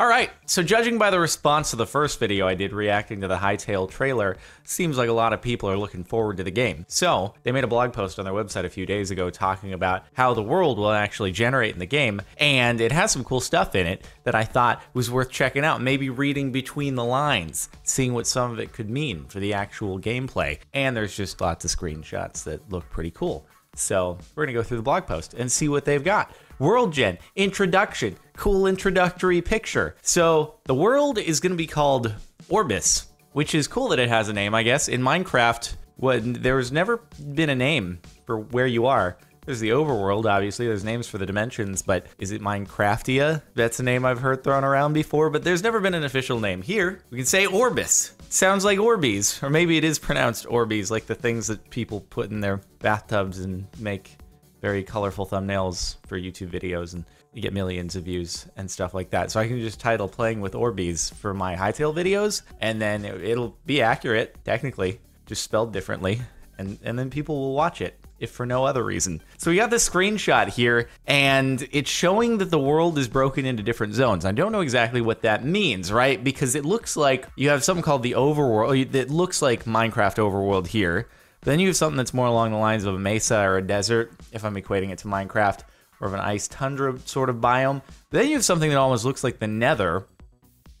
All right, so judging by the response to the first video I did reacting to the Hytale trailer, seems like a lot of people are looking forward to the game. So, they made a blog post on their website a few days ago talking about how the world will actually generate in the game, and it has some cool stuff in it that I thought was worth checking out, maybe reading between the lines, seeing what some of it could mean for the actual gameplay. And there's just lots of screenshots that look pretty cool. So, we're gonna go through the blog post and see what they've got. World Gen, introduction, cool introductory picture. So the world is going to be called Orbis, which is cool that it has a name, I guess. In Minecraft, what, there's never been a name for where you are. There's the overworld, obviously. There's names for the dimensions, but is it Minecraftia? That's a name I've heard thrown around before, but there's never been an official name. Here, we can say Orbis. Sounds like Orbeez, or maybe it is pronounced Orbeez, like the things that people put in their bathtubs and make very colorful thumbnails for YouTube videos and you get millions of views and stuff like that. So I can just title playing with Orbeez for my Hytale videos and then it'll be accurate, technically, just spelled differently. And, and then people will watch it if for no other reason. So we got this screenshot here, and it's showing that the world is broken into different zones. I don't know exactly what that means, right? Because it looks like you have something called the overworld. Oh, it looks like Minecraft overworld here, then you have something that's more along the lines of a mesa or a desert, if I'm equating it to Minecraft, or of an ice tundra sort of biome. Then you have something that almost looks like the nether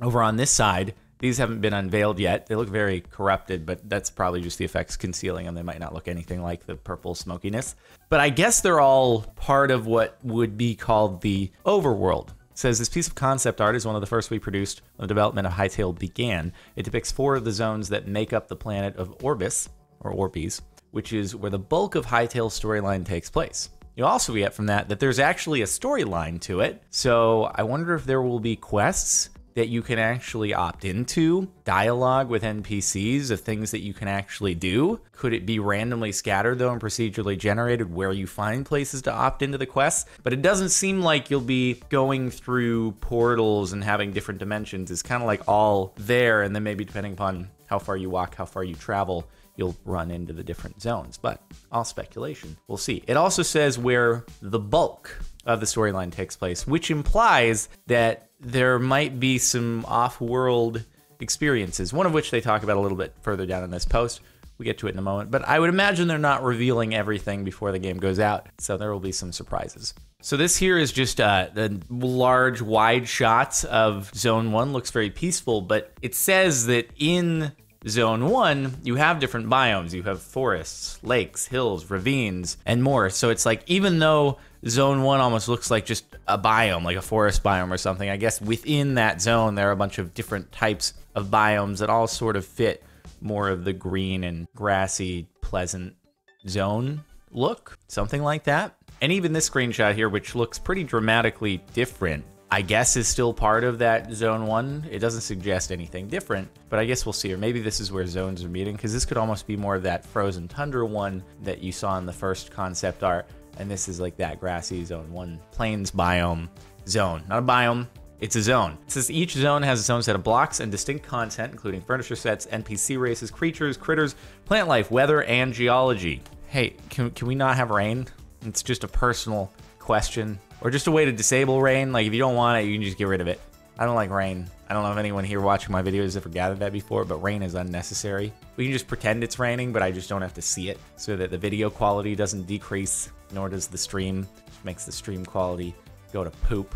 over on this side. These haven't been unveiled yet. They look very corrupted, but that's probably just the effects concealing them. They might not look anything like the purple smokiness. But I guess they're all part of what would be called the overworld. It says this piece of concept art is one of the first we produced when the development of Hytale began. It depicts four of the zones that make up the planet of Orbis, or Orbeez, which is where the bulk of Hytale's storyline takes place. You also get from that that there's actually a storyline to it. So I wonder if there will be quests that you can actually opt into, dialogue with NPCs of things that you can actually do. Could it be randomly scattered though and procedurally generated where you find places to opt into the quests? But it doesn't seem like you'll be going through portals and having different dimensions. It's kind of like all there and then maybe depending upon how far you walk, how far you travel, you'll run into the different zones. But all speculation. We'll see. It also says where the bulk of the storyline takes place, which implies that there might be some off world experiences, one of which they talk about a little bit further down in this post. We get to it in a moment, but I would imagine they're not revealing everything before the game goes out, so there will be some surprises. So this here is just uh, the large, wide shots of Zone 1. Looks very peaceful, but it says that in Zone 1, you have different biomes. You have forests, lakes, hills, ravines, and more. So it's like, even though Zone 1 almost looks like just a biome, like a forest biome or something, I guess within that zone, there are a bunch of different types of biomes that all sort of fit more of the green and grassy, pleasant zone look, something like that. And even this screenshot here, which looks pretty dramatically different I guess is still part of that zone one. It doesn't suggest anything different, but I guess we'll see. Or maybe this is where zones are meeting, because this could almost be more of that frozen tundra one that you saw in the first concept art. And this is like that grassy zone one plains biome zone. Not a biome, it's a zone. It says each zone has its own set of blocks and distinct content, including furniture sets, NPC races, creatures, critters, plant life, weather, and geology. Hey, can, can we not have rain? It's just a personal question or just a way to disable rain. Like if you don't want it, you can just get rid of it. I don't like rain. I don't know if anyone here watching my videos has ever gathered that before, but rain is unnecessary. We can just pretend it's raining, but I just don't have to see it so that the video quality doesn't decrease, nor does the stream. Which makes the stream quality go to poop.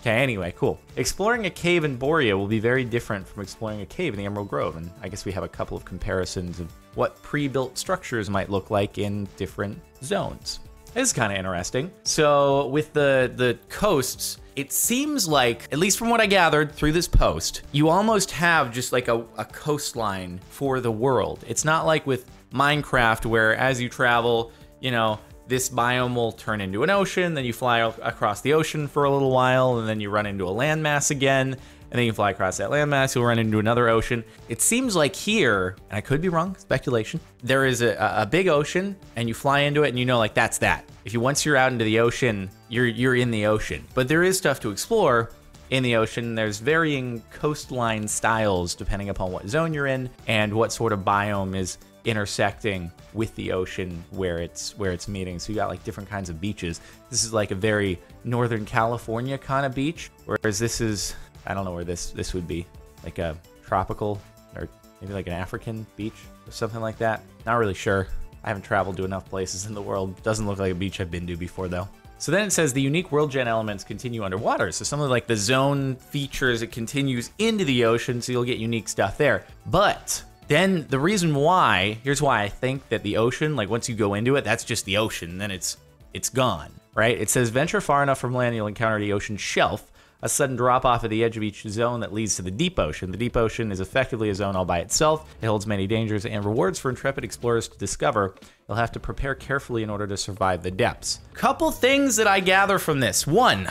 Okay, anyway, cool. Exploring a cave in Borea will be very different from exploring a cave in the Emerald Grove, and I guess we have a couple of comparisons of what pre-built structures might look like in different zones. This is kind of interesting. So with the the coasts, it seems like, at least from what I gathered through this post, you almost have just like a, a coastline for the world. It's not like with Minecraft where as you travel, you know, this biome will turn into an ocean, then you fly across the ocean for a little while, and then you run into a landmass again, and then you fly across that landmass, you'll run into another ocean. It seems like here, and I could be wrong, speculation, there is a, a big ocean, and you fly into it, and you know, like, that's that. If you once you're out into the ocean, you're you're in the ocean. But there is stuff to explore in the ocean. There's varying coastline styles depending upon what zone you're in and what sort of biome is intersecting with the ocean where it's where it's meeting. So you got like different kinds of beaches. This is like a very northern California kind of beach, whereas this is I don't know where this this would be, like a tropical or maybe like an African beach or something like that. Not really sure. I haven't traveled to enough places in the world. Doesn't look like a beach I've been to before though. So then it says the unique world gen elements continue underwater. So some of like the zone features, it continues into the ocean, so you'll get unique stuff there. But then the reason why, here's why I think that the ocean, like once you go into it, that's just the ocean, then it's it's gone, right? It says venture far enough from land, you'll encounter the ocean shelf, a sudden drop off at the edge of each zone that leads to the deep ocean. The deep ocean is effectively a zone all by itself. It holds many dangers and rewards for intrepid explorers to discover. You'll have to prepare carefully in order to survive the depths. Couple things that I gather from this. One,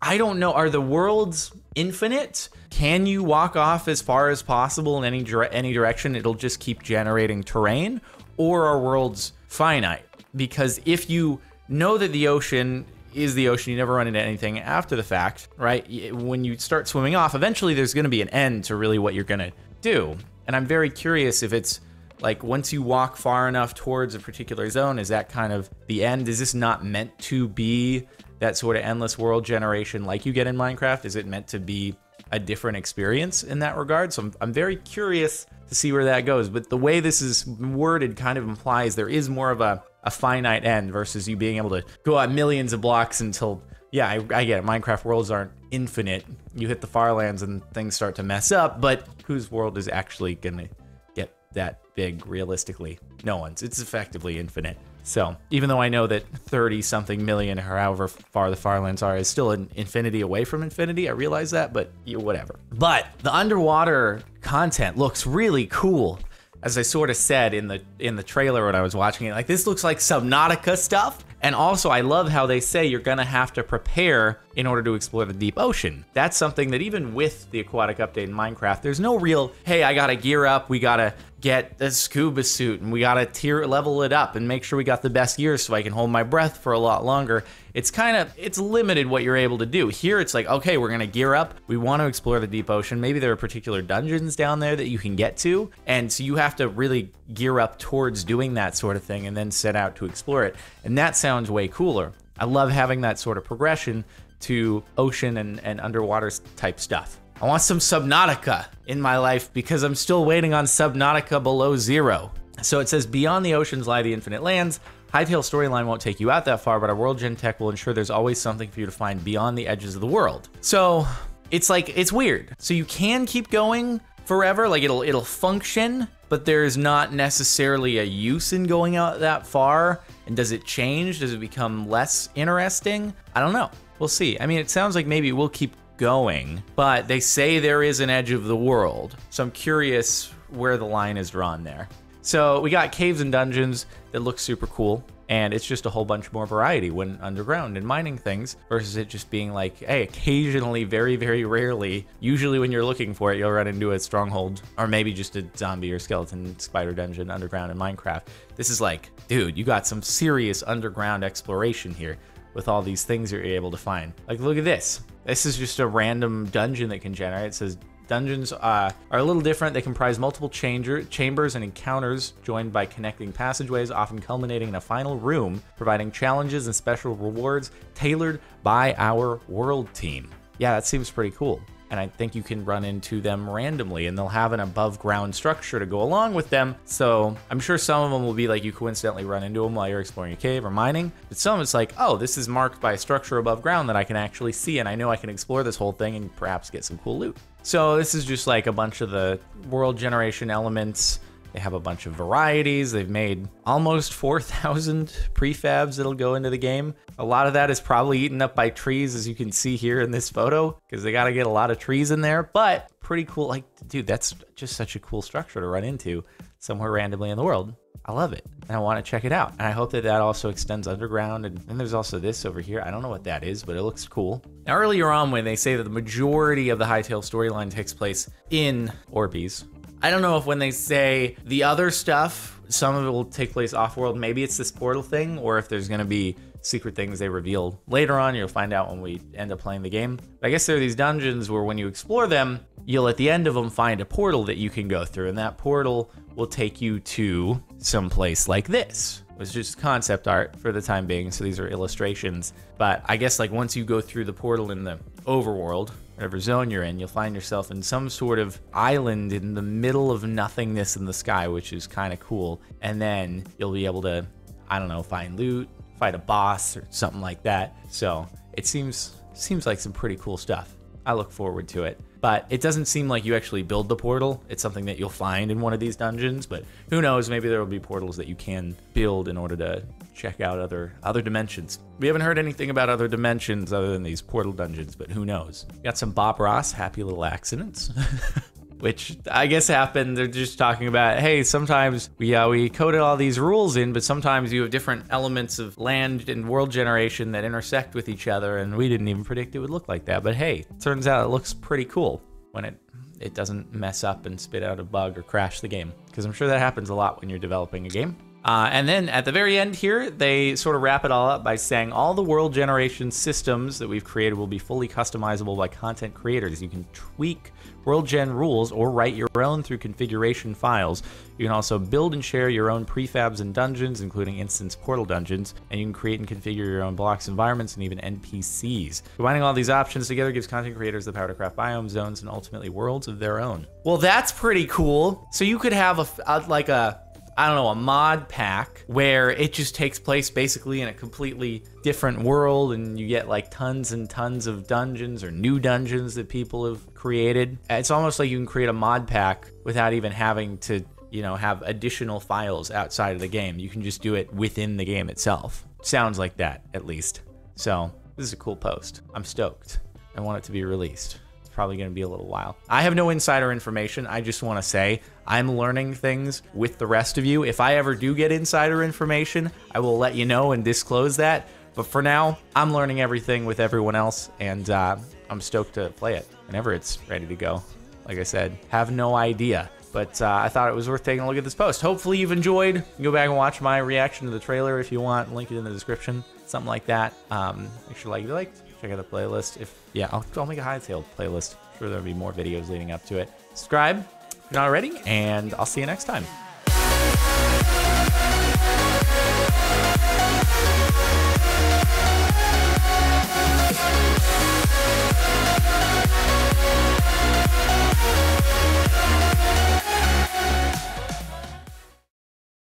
I don't know, are the worlds infinite? Can you walk off as far as possible in any dire- any direction? It'll just keep generating terrain, or are worlds finite? Because if you know that the ocean is the ocean. You never run into anything after the fact, right? When you start swimming off, eventually there's going to be an end to really what you're going to do. And I'm very curious if it's like once you walk far enough towards a particular zone, is that kind of the end? Is this not meant to be that sort of endless world generation like you get in Minecraft? Is it meant to be a different experience in that regard? So I'm, I'm very curious to see where that goes. But the way this is worded kind of implies there is more of a a finite end versus you being able to go out millions of blocks until yeah, I, I, get it. Minecraft worlds aren't infinite. You hit the Farlands and things start to mess up, but whose world is actually gonna get that big realistically? No one's. It's effectively infinite. So even though I know that 30 something million or however far the Farlands are is still an infinity away from infinity, I realize that, but you whatever. But the underwater content looks really cool as I sort of said in the in the trailer when I was watching it, like this looks like Subnautica stuff. And also, I love how they say you're gonna have to prepare in order to explore the deep ocean. That's something that even with the aquatic update in Minecraft, there's no real, hey, I gotta gear up, we gotta get a scuba suit and we gotta tier level it up and make sure we got the best gear so I can hold my breath for a lot longer. It's kind of it's limited what you're able to do. Here it's like, okay, we're gonna gear up. We want to explore the deep ocean. Maybe there are particular dungeons down there that you can get to. And so you have to really gear up towards doing that sort of thing and then set out to explore it. And that sounds way cooler. I love having that sort of progression to ocean and, and underwater type stuff. I want some Subnautica in my life because I'm still waiting on Subnautica Below Zero. So it says, Beyond the oceans lie the infinite lands. Hytale storyline won't take you out that far, but our world gen tech will ensure there's always something for you to find beyond the edges of the world. So it's like, it's weird. So you can keep going forever, like it'll it'll function, but there's not necessarily a use in going out that far. And does it change? Does it become less interesting? I don't know. We'll see. I mean, it sounds like maybe we'll keep going, but they say there is an edge of the world. So I'm curious where the line is drawn there. So we got caves and dungeons that look super cool. And it's just a whole bunch more variety when underground and mining things versus it just being like, hey, occasionally, very, very rarely, usually when you're looking for it, you'll run into a stronghold or maybe just a zombie or skeleton spider dungeon underground in Minecraft. This is like, dude, you got some serious underground exploration here with all these things you're able to find. Like, look at this. This is just a random dungeon that can generate. It says dungeons uh, are a little different. They comprise multiple changer, chambers and encounters joined by connecting passageways, often culminating in a final room, providing challenges and special rewards tailored by our world team. Yeah, that seems pretty cool and I think you can run into them randomly and they'll have an above ground structure to go along with them. So I'm sure some of them will be like you coincidentally run into them while you're exploring a cave or mining, but some it's like, oh, this is marked by a structure above ground that I can actually see and I know I can explore this whole thing and perhaps get some cool loot. So this is just like a bunch of the world generation elements they have a bunch of varieties. They've made almost 4,000 prefabs that'll go into the game. A lot of that is probably eaten up by trees, as you can see here in this photo, because they got to get a lot of trees in there. But pretty cool. Like, dude, that's just such a cool structure to run into somewhere randomly in the world. I love it and I want to check it out. And I hope that that also extends underground. And then there's also this over here. I don't know what that is, but it looks cool. Now, earlier on, when they say that the majority of the Hytale storyline takes place in Orbeez, I don't know if when they say the other stuff, some of it will take place off world. Maybe it's this portal thing, or if there's going to be secret things they reveal later on. You'll find out when we end up playing the game. But I guess there are these dungeons where when you explore them, you'll at the end of them find a portal that you can go through, and that portal will take you to some place like this. It's just concept art for the time being, so these are illustrations. But I guess like once you go through the portal in the overworld, whatever zone you're in, you'll find yourself in some sort of island in the middle of nothingness in the sky, which is kind of cool. And then you'll be able to, I don't know, find loot, fight a boss or something like that. So it seems seems like some pretty cool stuff. I look forward to it. But it doesn't seem like you actually build the portal. It's something that you'll find in one of these dungeons, but who knows, maybe there will be portals that you can build in order to check out other other dimensions. We haven't heard anything about other dimensions other than these portal dungeons, but who knows? Got some Bob Ross happy little accidents. which I guess happened. They're just talking about, hey, sometimes we uh, we coded all these rules in, but sometimes you have different elements of land and world generation that intersect with each other, and we didn't even predict it would look like that. But hey, turns out it looks pretty cool when it it doesn't mess up and spit out a bug or crash the game, because I'm sure that happens a lot when you're developing a game. Uh, and then at the very end here, they sort of wrap it all up by saying all the world generation systems that we've created will be fully customizable by content creators. You can tweak world gen rules or write your own through configuration files. You can also build and share your own prefabs and dungeons, including instance portal dungeons, and you can create and configure your own blocks, environments, and even NPCs. Combining all these options together gives content creators the power to craft biomes, zones, and ultimately worlds of their own. Well, that's pretty cool. So you could have a like a I don't know, a mod pack where it just takes place basically in a completely different world and you get like tons and tons of dungeons or new dungeons that people have created. It's almost like you can create a mod pack without even having to, you know, have additional files outside of the game. You can just do it within the game itself. Sounds like that, at least. So, this is a cool post. I'm stoked. I want it to be released probably going to be a little while. I have no insider information. I just want to say I'm learning things with the rest of you. If I ever do get insider information, I will let you know and disclose that. But for now, I'm learning everything with everyone else, and uh, I'm stoked to play it whenever it's ready to go. Like I said, have no idea. But uh, I thought it was worth taking a look at this post. Hopefully, you've enjoyed. go back and watch my reaction to the trailer if you want. Link it in the description, something like that. Um, make sure to like if you liked check out the playlist. If yeah, I'll, I'll make a Hytale playlist. I'm sure there'll be more videos leading up to it. Subscribe if you're not already, and I'll see you next time.